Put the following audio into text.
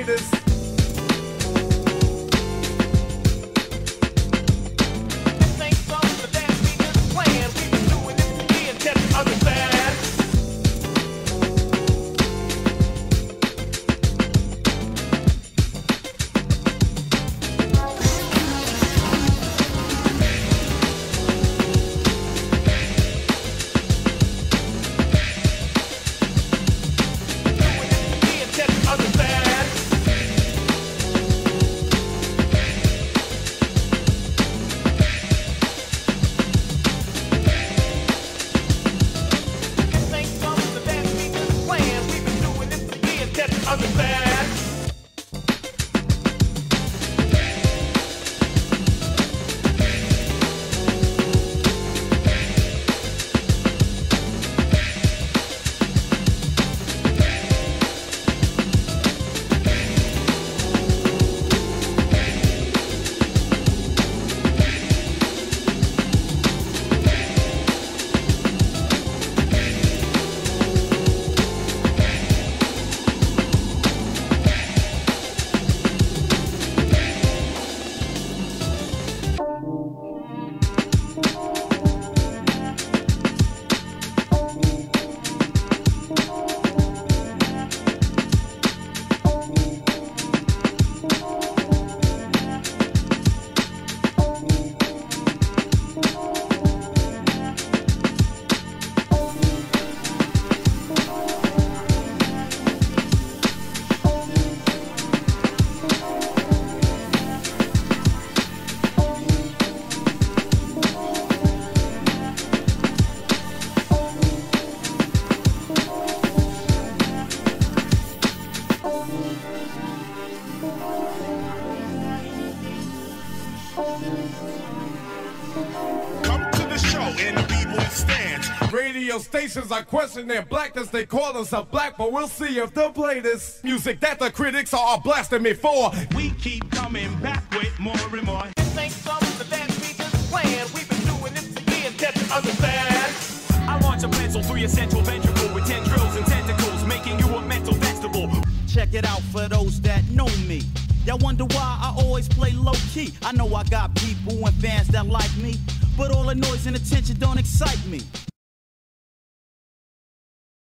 if Come to the show in the b-boy stance. Radio stations are questioning their blackness. They call us a black, but we'll see if they'll play this music that the critics are all blasting me for. We keep coming back with more and more. This ain't something that we just planned. We've been doing this for years, just understand. I launch a pencil through your central ventricle Y'all wonder why I always play low key. I know I got people and fans that like me, but all the noise and attention don't excite me.